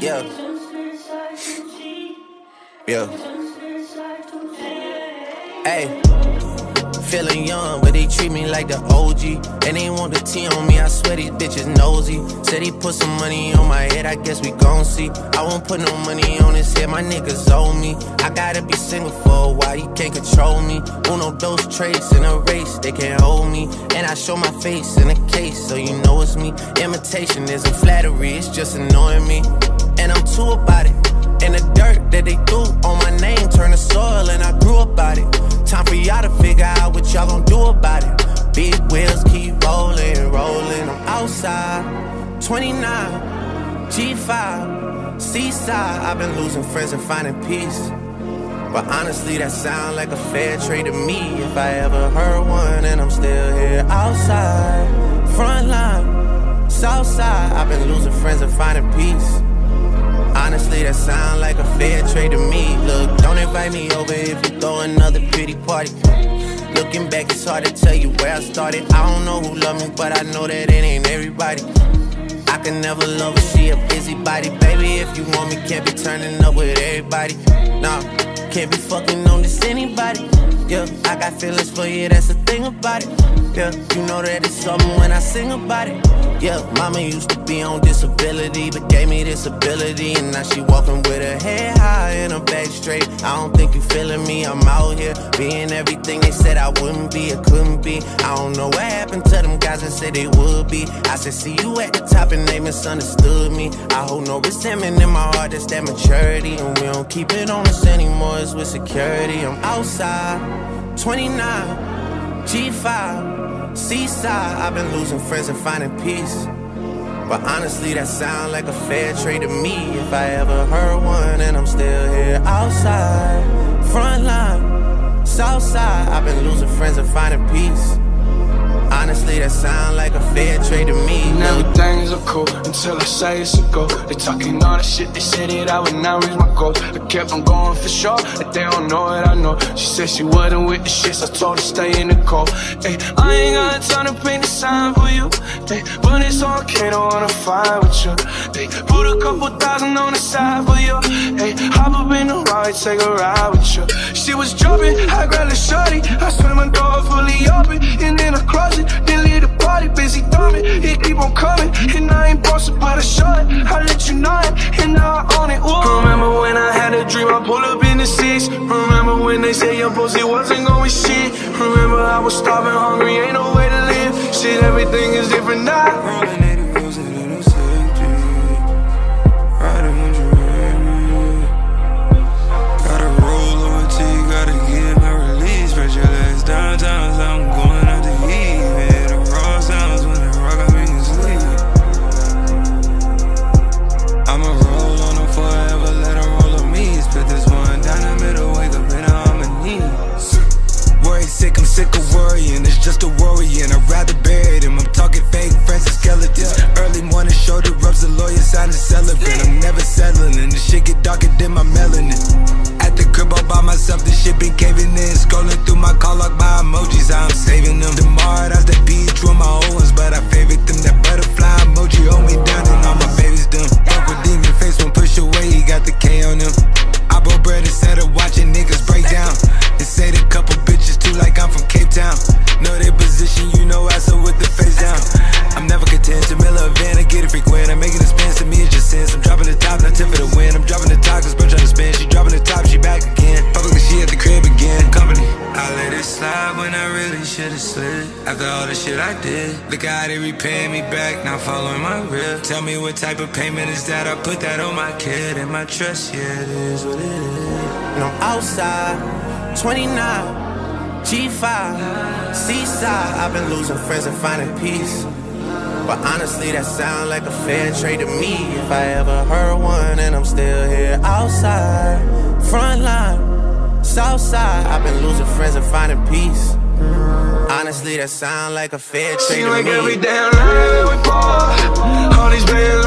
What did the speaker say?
Yeah. Yeah. Hey. Feeling young, but they treat me like the OG. And they want the T on me, I swear these bitches nosy. Said he put some money on my head, I guess we gon' see. I won't put no money on his head, my niggas owe me. I gotta be single for a while, can't control me. Uno, those traits in a race, they can't hold me. And I show my face in a case, so you know it's me. Imitation isn't flattery, it's just annoying me. And I'm too about it. And the dirt that they threw on my name turned to soil, and I grew about it. Time for y'all to figure out what y'all gon' do about it. Big wheels keep rolling, rolling. I'm outside, 29, G5, Seaside. I've been losing friends and finding peace. But honestly, that sound like a fair trade to me. If I ever heard one, and I'm still here outside, front line, south side. I've been losing friends and finding peace. Honestly, that sound like a fair trade to me. Look, don't invite me over if you throw another pretty party. Looking back, it's hard to tell you where I started. I don't know who love me, but I know that it ain't everybody. I can never love her, she a busybody. Baby, if you want me, can't be turning up with everybody. Nah, can't be fucking on this anybody. Yeah, I got feelings for you, that's the thing about it. Yeah, you know that it's something when I sing about it. Yeah, mama used to be on disability, but gave me this ability. And now she walking with her head high and her back straight. I don't think you feeling me, I'm out here being everything they said I wouldn't be, or couldn't be. I don't know what happened guys said they would be. I said, see you at the top and they misunderstood me. I hold no resentment in my heart, that's that maturity. And we don't keep it on us anymore, it's with security. I'm outside, 29, G5. Seaside, I've been losing friends and finding peace. But honestly, that sound like a fair trade to me. If I ever heard one, and I'm still here outside, front line, south side. I've been losing friends and finding peace. Sound like a fair trade to me. And everything's are cool until I say it's a go. They talking all the shit, they said that I would not reach my goals. I kept on going for sure, but they don't know what I know. She said she wasn't with the shits, I told her stay in the cold. Hey, I ain't got time to paint the sign for you. They, but it's okay, don't wanna fight with you. They put a couple thousand on the side for you. Hey, hop up in the ride, take a ride with you. She was dropping, I grabbed a shorty. I swear my door fully open, and then I close it. Then they say your pussy wasn't going shit. Remember I was starving, hungry, ain't no way to live. Shit, everything is different now. Sick, I'm sick of worrying. It's just a worrying. I'd rather bury them. I'm talking fake friends and skeletons. Early morning show shoulder rubs, the lawyer sign a celebrant. I'm never settling, the shit get darker than my melanin. At the crib all by myself, the shit been caving in. Scrolling through my call log by emojis, I'm saving them. That's the beat, true my old ones, but I favorite them. That did, look how they repaying me back, now following my rip. Tell me what type of payment is that? I put that on my kid and my trust, yeah, it is what it is. And I'm outside, 29, G5, Seaside. I've been losing friends and finding peace. But honestly, that sound like a fair trade to me. If I ever heard one, and I'm still here outside, front line, south side. I've been losing friends and finding peace. Honestly, that sound like a fair trade Seem to like me. every damn night we ball. All these bands